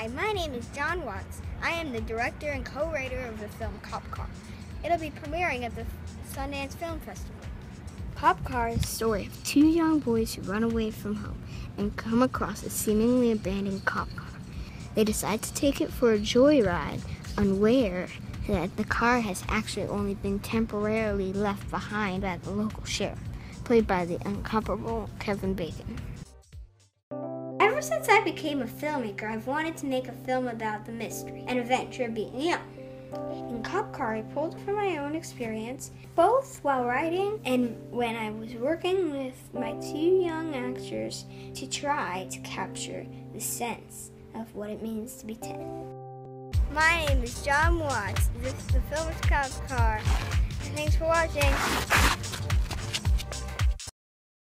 Hi, my name is Jon Watts. I am the director and co-writer of the film Cop Car. It'll be premiering at the Sundance Film Festival. Cop Car is the story of two young boys who run away from home and come across a seemingly abandoned cop car. They decide to take it for a joyride, unaware that the car has actually only been temporarily left behind by the local sheriff, played by the incomparable Kevin Bacon. Ever since I became a filmmaker, I've wanted to make a film about the mystery and adventure of being young. In Cop Car, I pulled from my own experience, both while writing and when I was working with my two young actors to try to capture the sense of what it means to be 10. My name is Jon Watts. This is the film Cop Car. Thanks for watching.